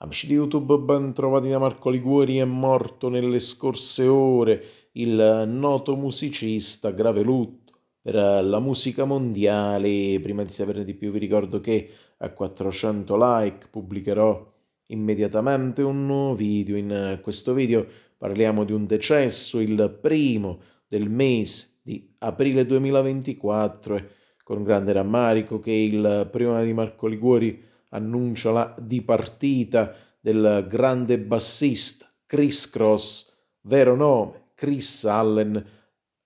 Amici di YouTube, ben trovati da Marco Liguori, è morto nelle scorse ore il noto musicista grave lutto per la musica mondiale. Prima di saperne di più vi ricordo che a 400 like pubblicherò immediatamente un nuovo video. In questo video parliamo di un decesso, il primo del mese di aprile 2024 e con grande rammarico che il prima di Marco Liguori annuncia la dipartita del grande bassista Chris Cross, vero nome, Chris Allen,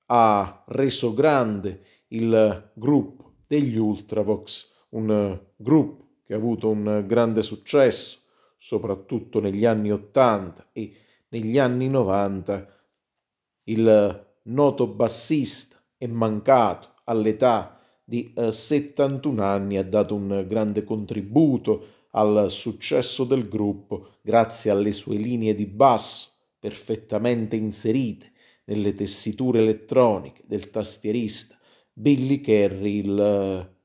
ha reso grande il gruppo degli Ultravox, un gruppo che ha avuto un grande successo, soprattutto negli anni 80 e negli anni 90. Il noto bassista è mancato all'età di eh, 71 anni ha dato un grande contributo al successo del gruppo grazie alle sue linee di basso perfettamente inserite nelle tessiture elettroniche del tastierista Billy Kerry, il eh,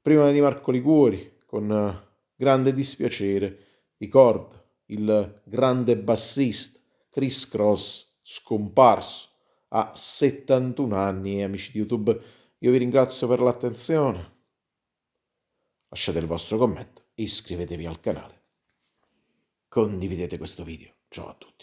prima di Marco Liguori, con eh, grande dispiacere, ricorda il grande bassista Chris Cross scomparso a 71 anni, amici di YouTube io vi ringrazio per l'attenzione. Lasciate il vostro commento, iscrivetevi al canale, condividete questo video. Ciao a tutti.